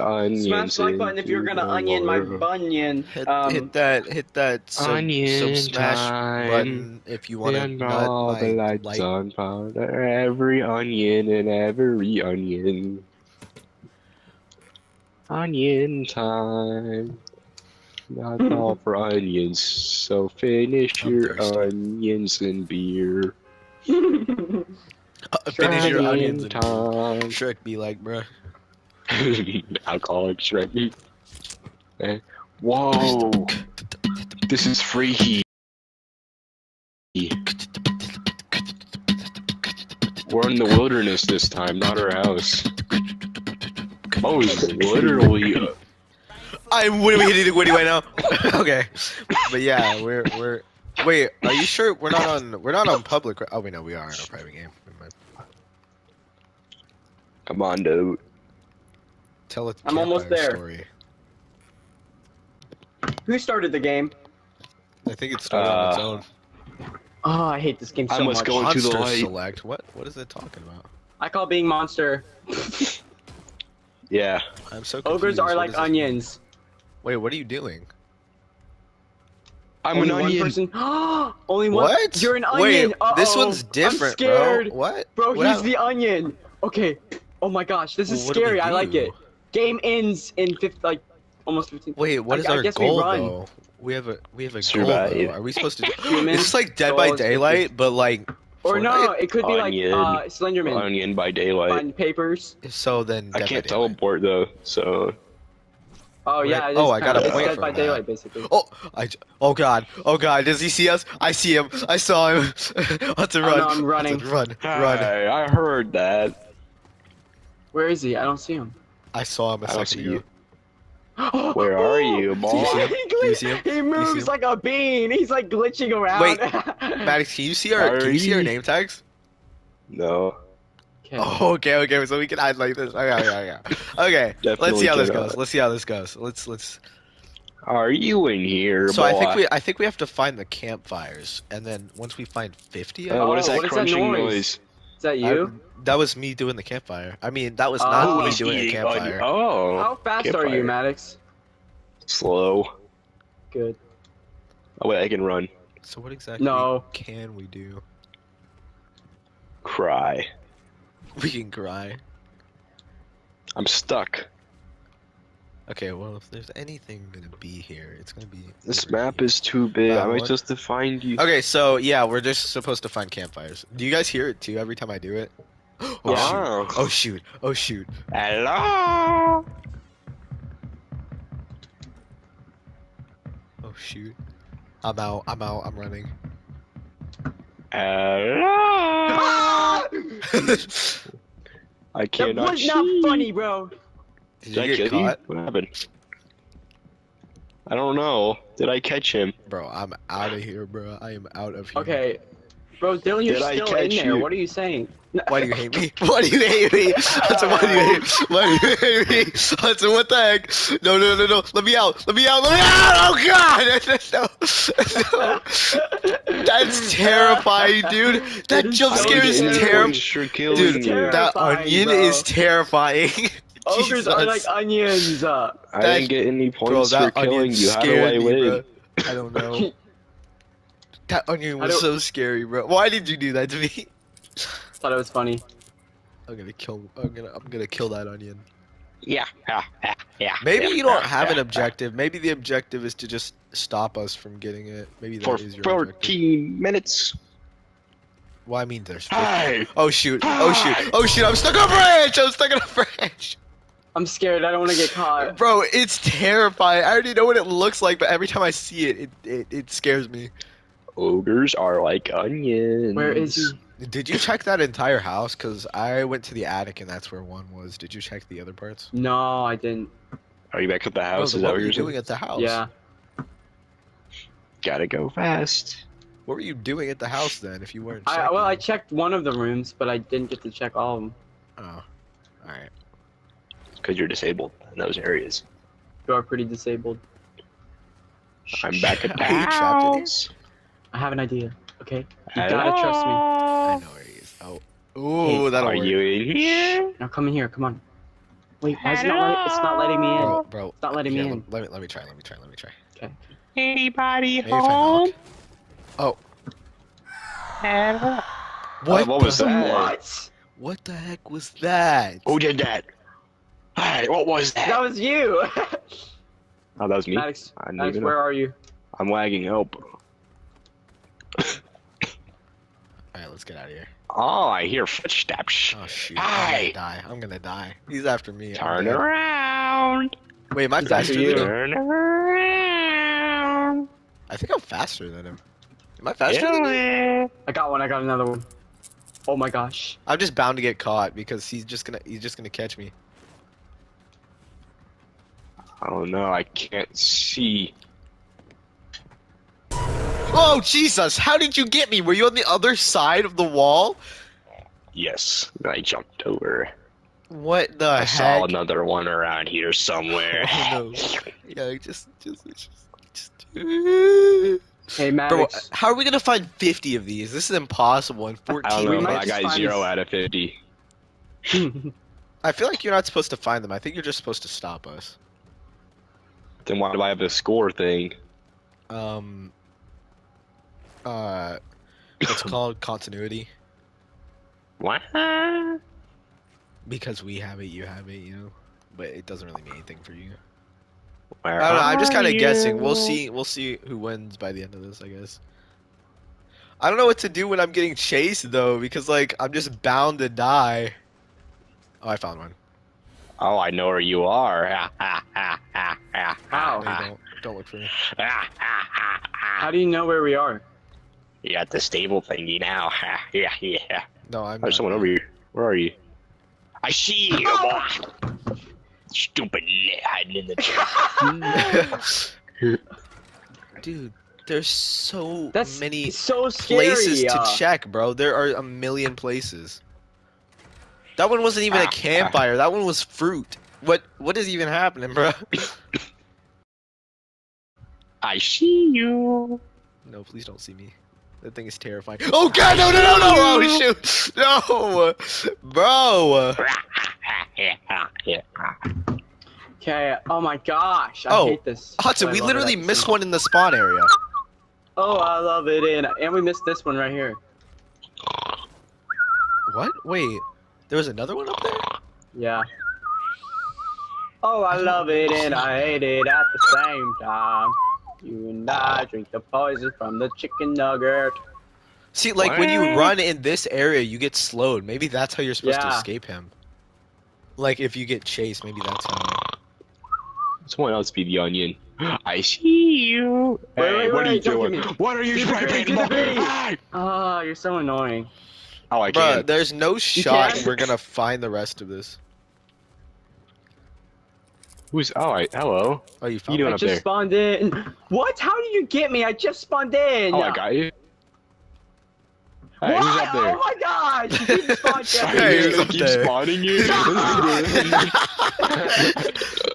onions. Smash like button if you're gonna into the onion my world. bunion. Hit, Um, hit that, hit that sub, Onion sub smash time. button if you want to nut all the lights light. on fire. Every onion and every onion. Onion time. Not all for onions, so finish I'm your thirsty. onions and beer. Finish your onions Onion and time. Shrek be like, bruh. Alcoholic Shrek. Eh, Whoa! This is freaky. We're in the wilderness this time, not our house. Oh, it's literally. uh, I'm what are we hitting Woody right now? okay, but yeah, we're we're. Wait, are you sure we're not on we're not on public? Oh we know we are in a private game. Come on, dude. Tell a I'm almost there. Story. Who started the game? I think it started on its Uh, own. Oh, I hate this game so I must much. go into the light. select. What what is it talking about? I call being monster. Yeah. I'm so confused. Ogres are What like does mean? onions. Wait, what are you doing? I'm Only an onion. person. Only one. What? You're an onion. Wait, this Uh-oh. one's different, I'm scared. bro. What? Bro, What he's hap- the onion. Okay. Oh my gosh, this is Well, what do we scary. I like it. Game ends in fifth, like almost 15. Wait, what is I- is I our guess we goal run. though? We have a we have a Survive. goal. Though. Are we supposed to? Human It's like Dead by Daylight, but like. Or no, it could be Onion. like uh, Slenderman. Onion by daylight. Find papers. So then. I Dead by can't Daylight. teleport though, so Oh yeah. Right. Oh, I got a it's point Dead by that. Daylight, basically. Oh, I. j- Oh God. Oh God. Does he see us? I see him. I saw him. Let's Oh, run. no, I'm running. Let's run. Run. Hey, I heard that. Where is he? I don't see him. I saw him a I don't second see ago. you. Where are you, Do boy? you see him? You see him? He Do you see moves him? like a bean. He's like glitching around. Wait, Maddox, can you see our can you see our name tags? No. Okay. Oh, okay, okay. So we can hide like this. Okay, okay, okay. Okay. let's see how this cannot. goes. Let's see how this goes. Let's let's. Are you in here, So I think we I think we have to find the campfires, and then once we find fifty, Uh, what is Oh, that what is that crunching noise? noise? Is that you? I- that was me doing the campfire. I mean, that was Oh, not Who me doing a campfire. onion? Oh, oh, How fast are you. Maddox? slow. Good. Oh wait, I can run. So what exactly No. can we do? Cry. We can cry. I'm stuck. Okay, well, if there's anything gonna be here, it's gonna be. This over map here. is too big. Uh, Am I what? supposed to find you? Okay, so yeah, we're just supposed to find campfires. Do you guys hear it too every time I do it? Oh Wow. shoot! Oh shoot! Oh shoot! Hello. Oh shoot! I'm out! I'm out! I'm running. Hello. I cannot. That cannot was not funny, bro. Did Did I you get kill you? caught, What happened? I don't know. Did I catch him? bro? I'm out of here, bro. I am out of here. Okay. Bro, Dylan, you're Did I still in catch there. you? What are you saying? Why do you hate me? Why do you hate me? Hudson, why do you hate? Why do you hate me? Hudson, what the heck? No, no, no, no. Let me out. Let me out. Let me out. Oh God! no. no. That's terrifying, dude. That jump scare is scary. terrible. For killing Dude, that onion bro. is terrifying. Ogres are like onions. Uh, I didn't get any Bro, points for that killing onion you. How do I win? bro. I don't know. That onion was so scary, bro. Why did you do that to me? thought it was funny. I'm gonna kill. I'm gonna. I'm gonna kill that onion. Yeah, yeah, yeah, yeah. Maybe yeah, you don't yeah, have an objective. Maybe the objective is to just stop us from getting it. Maybe that For is your objective. 14 minutes. Well, I mean, there's. 50. Hi. Oh shoot! Oh shoot! Oh shoot! I'm stuck on a branch! I'm stuck on a branch! I'm scared. I don't want to get caught. Bro, it's terrifying. I already know what it looks like, but every time I see it, it, it, it scares me. Ogres are like onions. Where is he? Did you check that entire house? Cause I went to the attic and that's where one was. Did you check the other parts? No, I didn't. Are you back at the Oh, house? then is that what what were you're doing doing? at the house? Yeah. Gotta go fast. What were you doing at the house then? If you weren't. I well, I checked one of the rooms, but I didn't get to check all of them. Oh, all right. Because you're disabled in those areas. You are pretty disabled. I'm back at the Are you trapped in here? house. I have an idea. Okay. You gotta trust me. I know where he is. Oh. Ooh, Hey, that'll Are work. you in here? Now come in here. Come on. Wait, why is it not letting, it's not letting me in? Bro, bro. It's not letting here, me let, in. let me let me try. Let me try. Let me try. Anybody Maybe if I knock. home? What? Uh, what was that? What? What the heck was that? Who did that? Hey, what was that? That was you. Oh, that was me. Maddox, Maddox, where know. are you? I'm lagging. Help. All right, let's get out of here. Oh, I hear footsteps. Oh shoot! I'm gonna die. I'm gonna die. He's after me. I'm Turn dead. around. Wait, am I He's faster you. than him? Turn around. I think I'm faster than him. Am I faster than him? I got one. I got another one. Oh my gosh. I'm just bound to get caught because he's just gonna he's just gonna catch me. I don't know. I can't see. Oh Jesus! How did you get me? Were you on the other side of the wall? Yes, I jumped over. What the I heck? saw another one around here somewhere. Oh, no. Yeah, just just just. just... Hey, Bro, how are we gonna find 50 of these? This is impossible in 14 I don't We know. might but I got zero out of fifty. I feel like you're not supposed to find them. I think you're just supposed to stop us. Then why do I have the score thing? Um. Uh, it's called continuity What? because we have it, you have it, you know. But it doesn't really mean anything for you. Where I don't know. I'm just kind of guessing. We'll see. We'll see who wins by the end of this. I guess. I don't know what to do when I'm getting chased though, because like I'm just bound to die. Oh, I found one. Oh, I know where you are. How? Hey, don't don't look for me. How do you know where we are? You got the stable thingy now. Yeah, yeah. No, I'm. There's not. someone over here. Where are you? I see you, boy. Stupid nit hiding in the tree. Dude, there's so That's many so scary. places to uh, check, bro. There are a million places. That one wasn't even a Ah, campfire. That one was fruit. What what is even happening, bro? I see you. No, please don't see me. That thing is terrifying. Oh god, no, no, no, no! Oh shoot, no, bro. Okay. Oh my gosh. I Oh, hate this. Hudson, we literally it at the missed one in the spawn area. Oh, I love it, and and we missed this one right here. What? Wait, there was another one up there. Yeah. Oh, I love it and I hate it at the same time. You and I drink the poison from the chicken nugget. See, like when you run in this area, you get slowed. Maybe that's how you're supposed to escape him. Like if you get chased, maybe that's how. Someone else be the onion. I see you. Wait, hey, wait, what are you doing? What are you Do trying to do the greedy. Hey! Oh, ah, you're so annoying. Oh, I Bruh, can't. there's no shot we're gonna find the rest of this. Who's? Oh, I, hello. Oh, you You found doing I up just there? spawned in. What? How did you get me? I just spawned in. Oh, I got you. Hey, what? who's up there? Oh my gosh! You didn't spawn Hey, yet. who's up keep there? spawning you.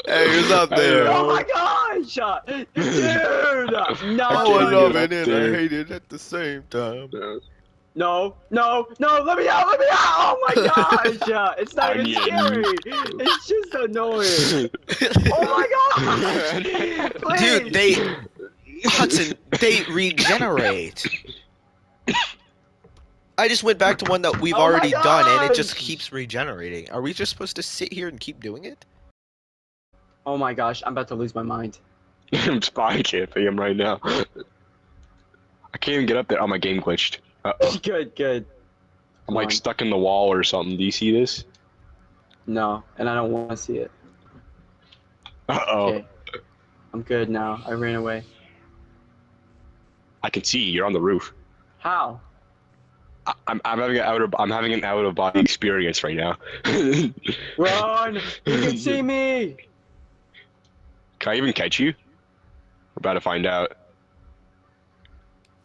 hey, who's up there? Oh my gosh! Dude! No! I can't love it and I hate it at the same time. No, no, no, let me out, let me out! Oh my gosh! Uh, it's not even Onion. scary! It's just annoying! Oh my gosh! Dude, they Hudson, they regenerate. I just went back to one that we've Oh already done, and it just keeps regenerating. Are we just supposed to sit here and keep doing it? Oh my gosh, I'm about to lose my mind. I'm spy camping him right now. I can't even get up there. Oh, my game glitched. Uh oh. Good, good. I'm like on. stuck in the wall or something. Do you see this? No, and I don't want to see it. Uh oh. Okay. I'm good now. I ran away. I can see you. You're on the roof. How? I, I'm, I'm having an out of I'm having an out of body experience right now. Run! You can see me! Can I even catch you? We're about to find out.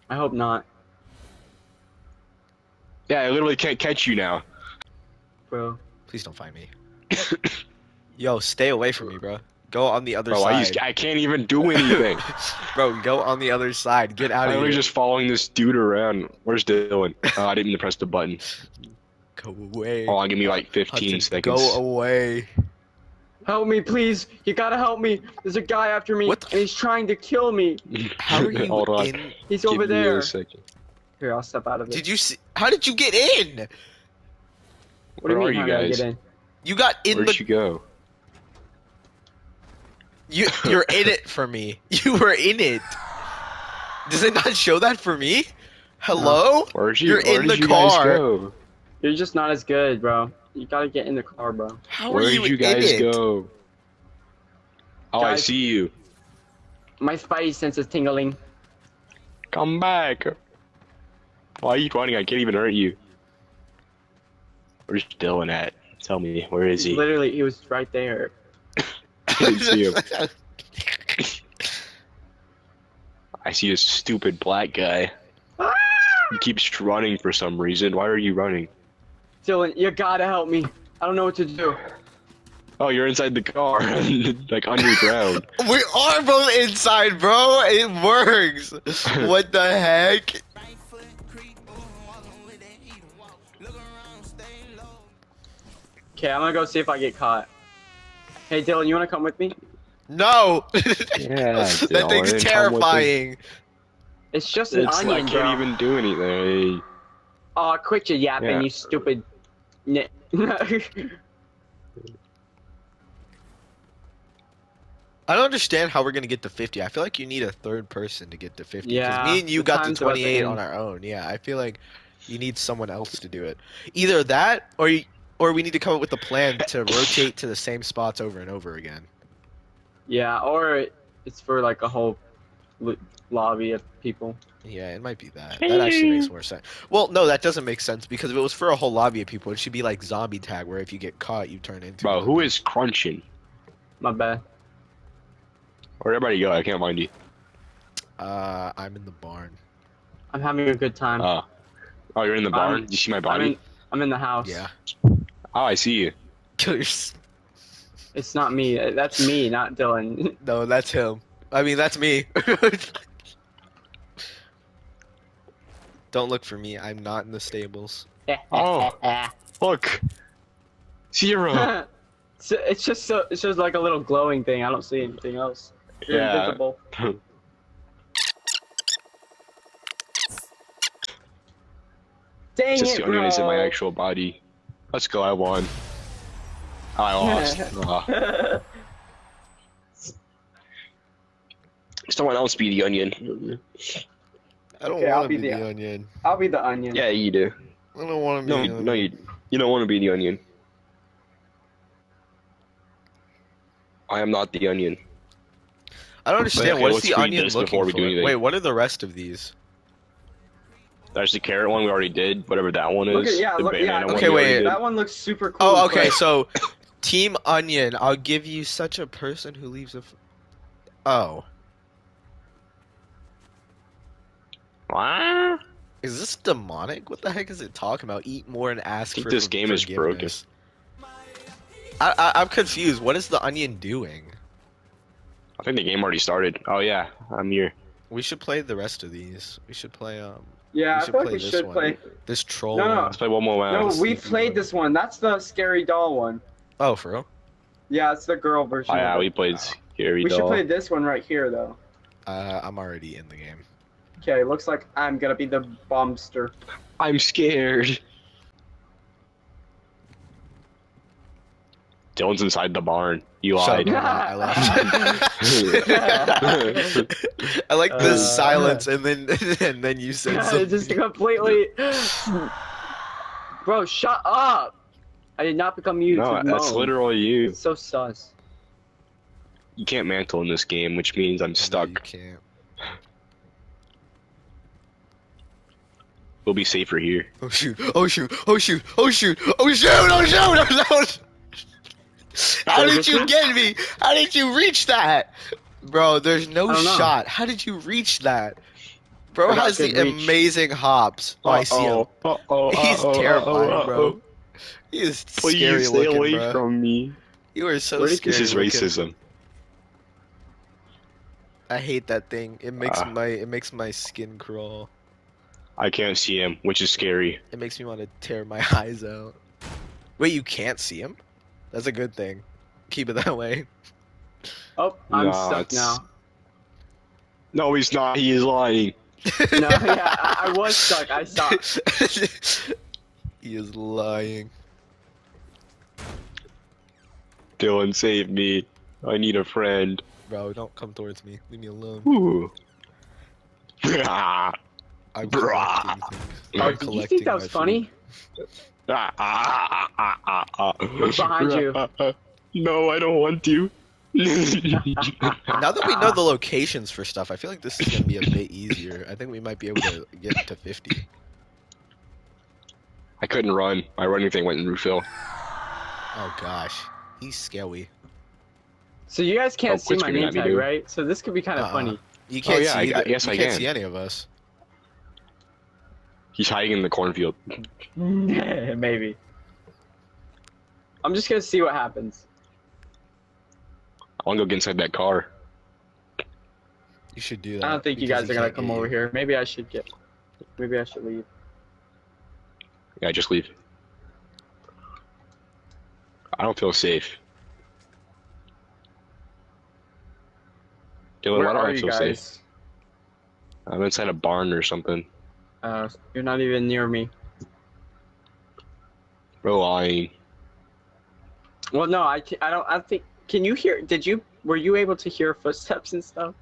I hope not, Yeah, I literally can't catch you now. bro. Please don't find me. Yo, stay away from me, bro. Go on the other Bro, I, side. used, I can't even do anything. Bro, go on the other side. Get out I'm of here. literally just following this dude around. Where's Dylan? Oh, I didn't even press the button. Go away. Hold on, give me like 15 Hudson, seconds. Go away. Help me, please. You gotta help me. There's a guy after me, What the- and he's trying to kill me. How are you Hold on. in? He's Give over me there. A second. Here, I'll step out of it. Did you see? How did you get in? what do you Where mean? are how you did I guys? get in? You got in Where'd the. you go? You you're in it for me. You were in it. Does it not show that for me? Hello? Where'd you? You're where in did the you guys car. go? You're just not as good, bro. You gotta get in the car, bro. How Where are did you, you guys in it? go? Oh, I see you. My spidey sense is tingling. Come back. Why are you running? I can't even hurt you. Where's Dylan at? Tell me, where is he? Literally, he was right there. I didn't see him. I see a stupid black guy. Ah! He keeps running for some reason. Why are you running? Dylan, you gotta help me. I don't know what to do. Oh, you're inside the car, like underground. we are both inside, bro. It works. what the heck? Okay, I'm gonna go see if I get caught. Hey, Dylan, you wanna come with me? No. Yeah, that thing's come with me. terrifying. It's just an It's, I onion, can't bro. even do anything. Aw, quit your yapping, Yeah. you stupid. I don't understand how we're gonna get to 50. I feel like you need a third person to get to 50. Yeah, me and you got to time's about to 28 on our own. Yeah, I feel like you need someone else to do it. Either that, or you, or we need to come up with a plan to rotate to the same spots over and over again. yeah, or it's for like a whole lo- lobby of people. Yeah, it might be that. That actually makes more sense. Well, no, that doesn't make sense because if it was for a whole lobby of people, it should be like zombie tag, where if you get caught, you turn into. Bro, who is crunching? My bad. Where'd everybody go? I can't find you. Uh, I'm in the barn. I'm having a good time. Oh. Oh, you're in the I'm- barn? you see my I'm body? in, I'm in the house. Yeah. Oh, I see you. Kill yourself. It's not me. That's me, not Dylan. No, that's him. I mean, that's me. Don't look for me. I'm not in the stables. Oh. Look. Zero. So it's just so it's just like a little glowing thing. I don't see anything else. You're Yeah. invisible. Dang Just it, the bro. onion isn't my actual body. Let's go, I won. I lost. Someone else be the onion. I don't Okay, I'll want to be be the the- onion. I'll be the onion. Yeah, you do. I don't want to be No, the you, onion. no, you, you don't want to be the onion. I am not the onion. I don't understand. Okay, what is the onion looking before for? Wait, what are the rest of these? There's the carrot one we already did, whatever that one is. Look at yeah, the look, yeah. banana one Okay, we wait. That one looks super cool. Oh, okay. but- So, Team Onion, I'll give you such a person who leaves a. F- oh, What? is this demonic? What the heck is it talking about? Eat more and ask I think for this game is broken. I, I I'm confused. What is the onion doing? I think the game already started. Oh yeah, I'm here. We should play the rest of these. We should play um yeah, we I should feel like we this should one. play. this troll. No, no. one. Let's play one more round. No, we played this one. That's the scary doll one. Oh, for real? Yeah, it's the girl version. Oh yeah, we played Scary We should play this one right here, though. Uh, I'm already in the game. Okay, looks like I'm gonna be the bombster. I'm scared. Dylan's inside the barn. You lied. I left. I like the Uh, silence, and then and then you said something. just completely. Bro, shut up! I did not become you no, to that's moan. literally you. It's so sus. You can't mantle in this game, which means I'm No, stuck. you can't. We'll be safer here. Oh shoot! Oh shoot! Oh shoot! Oh shoot! Oh shoot! Oh shoot! Oh shoot! How did you get me? How did you reach that? Bro, there's no I don't know. shot. How did you reach that? Bro has the reach. amazing hops. Oh, I see him. Uh-oh, He's uh-oh, terrifying, uh-oh, bro. He is Please scary stay looking, away bro. from me. You are so Where scary. This is looking. racism. I hate that thing. It makes Ah. my it makes my skin crawl. I can't see him, which is scary. It makes me want to tear my eyes out. Wait, you can't see him? That's a good thing. Keep it that way. Oh, I'm Nah, stuck it's- now. No, he's not. He is lying. No, yeah, I, I was stuck. I stopped. he is lying. Dylan, save me. I need a friend. Bro, don't come towards me. Leave me alone. Ooh. I'm Bruh. collecting. Oh, did you think that my was food. funny? Ah, ah, ah, ah, ah. Behind you. No, I don't want to. Now that we know the locations for stuff, I feel like this is gonna be a bit easier. I think we might be able to get to 50. I couldn't run. My running thing went in refill. Oh gosh, he's scary. So you guys can't Oh, see my name at tag, right? So this could be kind of Uh-uh. funny. You can't yeah, see. I- the- yes, you I can't can. see any of us. He's hiding in the cornfield. Maybe. I'm just gonna see what happens. I want to go get inside that car. You should do that. I don't think you guys are gonna come over here. Maybe I should get. Maybe I should leave. Yeah, just leave. I don't feel safe. Dylan, Where why don't are I you feel safe? guys? I'm inside a barn or something. Uh, you're not even near me. Bro, I. Well, no, I, ca- I don't. I think. Can you hear? Did you? Were you able to hear footsteps and stuff?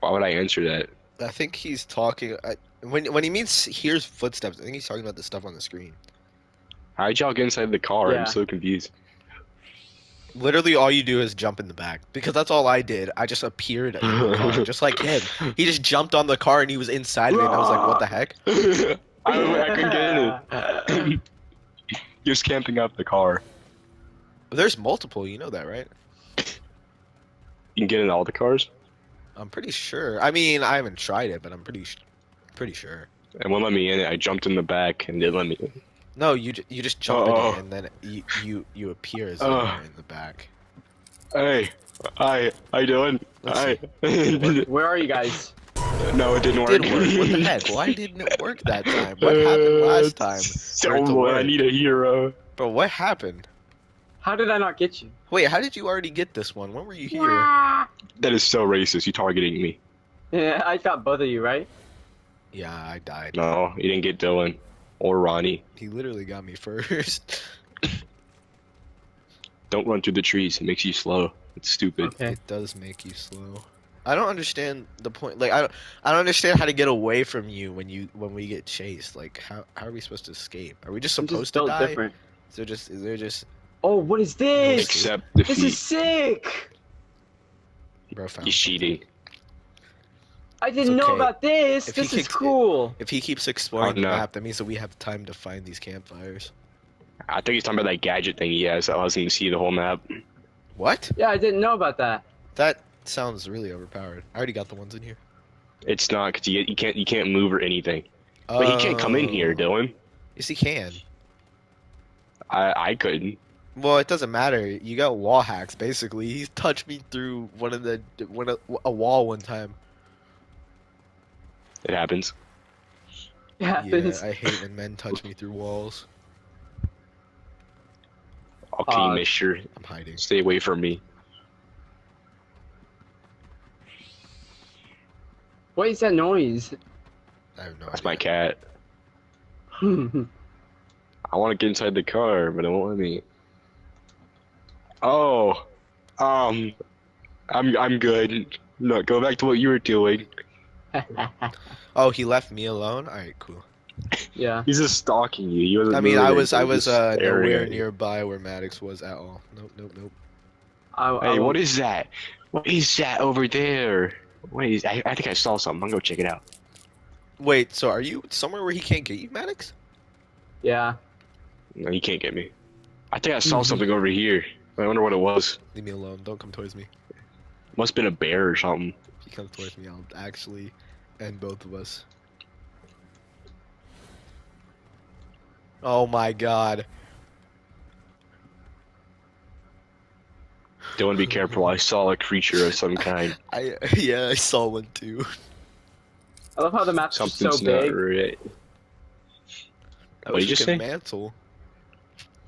Why would I answer that? I think he's talking. I, when when he means hears footsteps, I think he's talking about the stuff on the screen. How'd y'all get inside the car? Yeah. I'm so confused. Literally, all you do is jump in the back because that's all I did. I just appeared in the car, just like him. He just jumped on the car and he was inside of it. And I was like, "What the heck?" I, I couldn't get in it. he was camping out the car. There's multiple. You know that, right? You can get in all the cars? I'm pretty sure. I mean, I haven't tried it, but I'm pretty pretty sure. And wouldn't let me in. I jumped in the back and didn't let me in. No, you you just jump in Oh. it and then you you, you appear as though Oh. in the back. Hey, hi, how you doing? Let's Hi. Where are you guys? no, it didn't work. Did work. What the heck? Why didn't it work that time? What happened last time? for So it? I need a hero. But what happened? How did I not get you? Wait, how did you already get this one? When were you here? That is so racist. You targeting me? Yeah, I got both of you, right? Yeah, I died. No, you didn't get Dylan or Ronnie. He literally got me first. Don't run through the trees. It makes you slow. It's stupid. Okay. It does make you slow. I don't understand the point. Like, I don't, I don't understand how to get away from you when you when we get chased. Like, how how are we supposed to escape? Are we just I'm supposed just to built die? different. Is there just is there just Oh, what is this? Except This is sick. bro found He's something. cheating. I didn't It's know about this. If this is kicks- cool. If he keeps exploring Oh, the map, that means that we have time to find these campfires. I think he's talking about that gadget thing he has that allows him to see the whole map. What? Yeah, I didn't know about that. That sounds really overpowered. I already got the ones in here. It's not because you, you can't you can't move or anything. But he can't come in here, Oh. Dylan. Yes, he can. I I couldn't. Well, it doesn't matter. You got wall hacks, basically. He's touched me through one of the one of, a wall one time. It happens. It happens. Yeah, I hate when men touch me through walls. Okay, Uh, Mister, I'm hiding. stay away from me. What is that noise? I have no That's idea. my cat. I want to get inside the car, but it won't let me. Oh, um, I'm I'm good. No, go back to what you were doing. Oh, he left me alone. All right, cool. yeah. He's just stalking you. He wasn't I mean, I was I was uh, staring nowhere nearby where Maddox was at all. Nope, nope, nope. I, I Hey, what won't- that? What is that over there? What is? I, I think I saw something. I'm gonna go check it out. Wait, so are you somewhere where he can't get you, Maddox? Yeah. No, he can't get me. I think I saw Mhm. something over here. I wonder what it was. Leave me alone. Don't come towards me. Must have been a bear or something. If you come towards me, I'll actually end both of us. Oh my god. Dylan, be careful. I saw a creature of some kind. I yeah, I saw one too. I love how the map's just so Something's not big. right. What'd wish you just say? Mantle.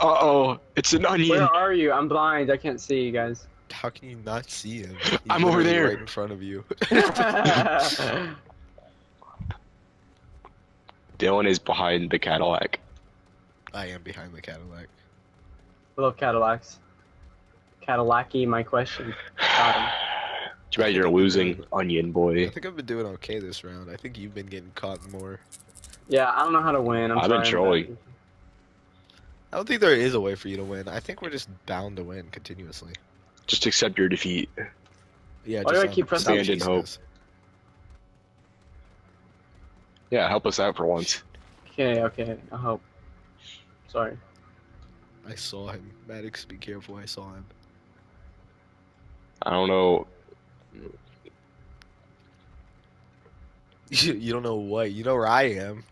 Uh oh, it's an onion. Where are you? I'm blind. I can't see you guys. How can you not see him? He's I'm over there. right in front of you. Dylan is behind the Cadillac. I am behind the Cadillac. Love Cadillacs. Cadillac-y, my question. Got him. Too bad you're losing, onion Boy. I think I've been doing okay this round. I think you've been getting caught more. Yeah, I don't know how to win. I'm I've been trolling. I don't think there is a way for you to win. I think we're just bound to win continuously. Just accept your defeat. Yeah, Why do I keep pressing- Stand in hope. Yeah, help us out for once. Okay, okay. I hope. Sorry. I saw him. Maddox, be careful. I saw him. I don't know. You, you don't know what. You know where I am.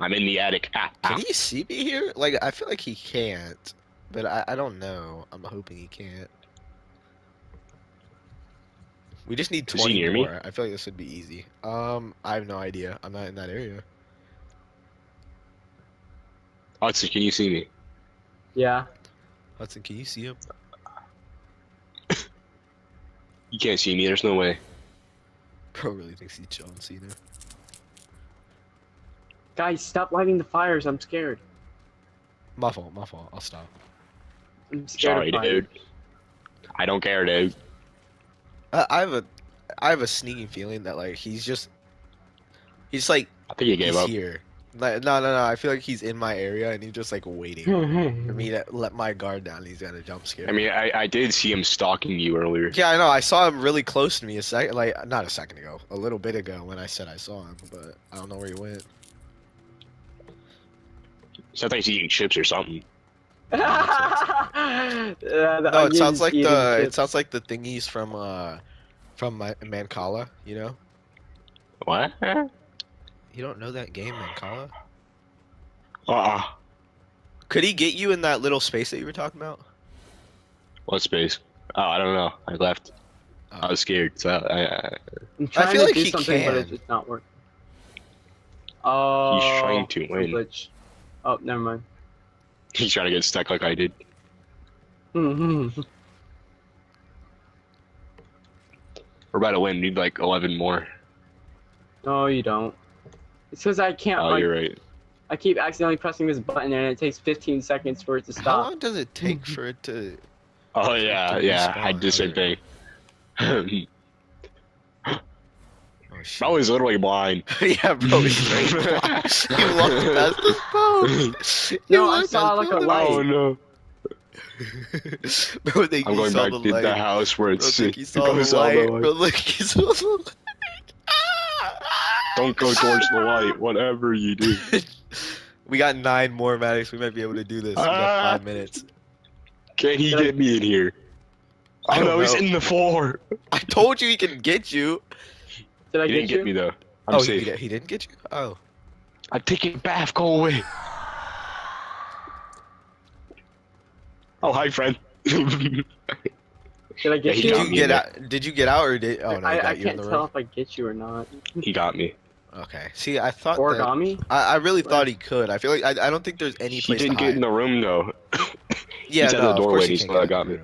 I'm in the attic. Ha, Can ha. he see me here? Like, I feel like he can't. But I, I don't know. I'm hoping he can't. We just need Does he 20 hear me? I feel like this would be easy. Um, I have no idea. I'm not in that area. Hudson, can you see me? Yeah. Hudson, can you see him? You can't see me. There's no way. Bro really thinks he's John Cena. Guys, stop lighting the fires. I'm scared. My fault, my fault. I'll stop. I'm scared Sorry, of fires. dude. I don't care, dude. I, I have a, I have a sneaking feeling that like he's just, he's like I think he gave he's up. here. Like, no, no, no. I feel like he's in my area and he's just like waiting for me to let my guard down. He's got a jump scare. I mean, I, I did see him stalking you earlier. Yeah, I know. I saw him really close to me a second, like not a second ago, a little bit ago when I said I saw him, but I don't know where he went. So I thought he's eating chips or something. Uh, No, it sounds like eating the it sounds like the thingies from uh from Ma- Mancala. You know, What? Uh you don't know that game Mancala? uh Could he get you in that little space that you were talking about? What space? Oh, I don't know. I left. I was scared. So I, I, I'm trying feel to like do he something, but it's just not working. Oh. he's trying to win. glitch. Oh, never mind. He's trying to get stuck like I did. Mhm. We're about to win. Need like 11 more. no, you don't. It's because I can't. Oh, like, you're right. I keep accidentally pressing this button, and it takes 15 seconds for it to stop. How long does it take for it to? Oh yeah, yeah. I respawn, did the same thing. Oh shit! I was literally blind. yeah, bro, he's straight. you walked past the post. You No, I saw like a light. Oh no. bro, think I'm you going saw back the to light. the house where Bro, it's think you it saw goes the all the light. way. Bro, look, you saw the light. Don't go towards the light. Whatever you do. We got nine more, Maddox. We might be able to do this. We got Ah. five minutes. Can he get me in here? I Oh don't no, he's in the floor. I told you he can get you. Did I He get didn't you? get me though. I'm oh, safe. He, he didn't get you? Oh. I'm taking a bath. Go away. Oh hi, friend. Did I get he you? Did you get out? Did you get out or did? Oh no, he I, got I you can't the tell room. if I get you or not. he got me. Okay. See, I thought that, Origami? I, I really What? thought he could. I feel like I, I don't think there's any He place didn't to get in the room though. yeah, he's at no, the of doorway course and he he can't got me.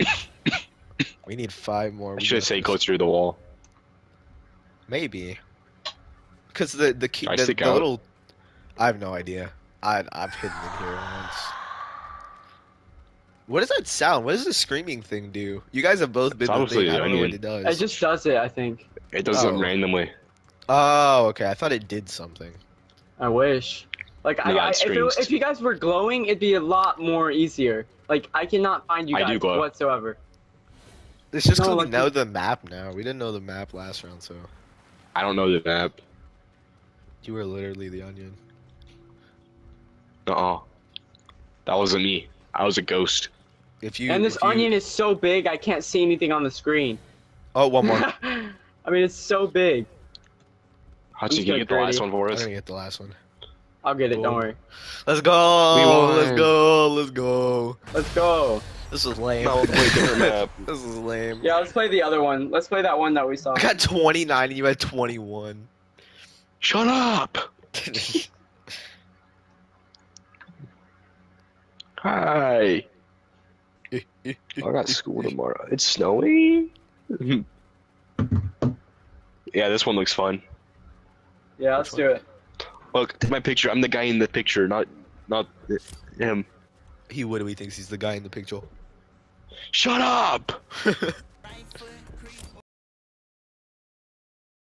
we need five more. I We should have got stayed this. closer to the wall. Maybe. Because the the key, the, the little. I have no idea. I I've hidden in here once. What does that sound? What does the screaming thing do? You guys have both been It's the obviously thing. I the don't know what it does. It just does it, I think. It does Oh. it randomly. Oh, okay. I thought it did something. I wish. Like, I, No, I, it if, it, if you guys were glowing, it'd be a lot more easier. Like, I cannot find you guys whatsoever. It's just No, like we know the map now. We didn't know the map last round, so I don't know the map. you were literally the onion. Uh uh That wasn't me. I was a ghost. If you and this you- onion is so big, I can't see anything on the screen. Oh, one more. I mean, it's so big. Hudson, Who's can you got get the last one for I'm us? gonna get the last one. I'll get it. Don't worry. Let's go. Let's go. Let's go. Let's go. This is lame. No, this is lame. Yeah, let's play the other one. Let's play that one that we saw. I got 29 and you had 21. Shut up. Hi. I got school tomorrow. It's snowy. yeah, this one looks fun. Yeah, let's do it. Look, take my picture. I'm the guy in the picture, not not him. He would if he thinks he's the guy in the picture. Shut up!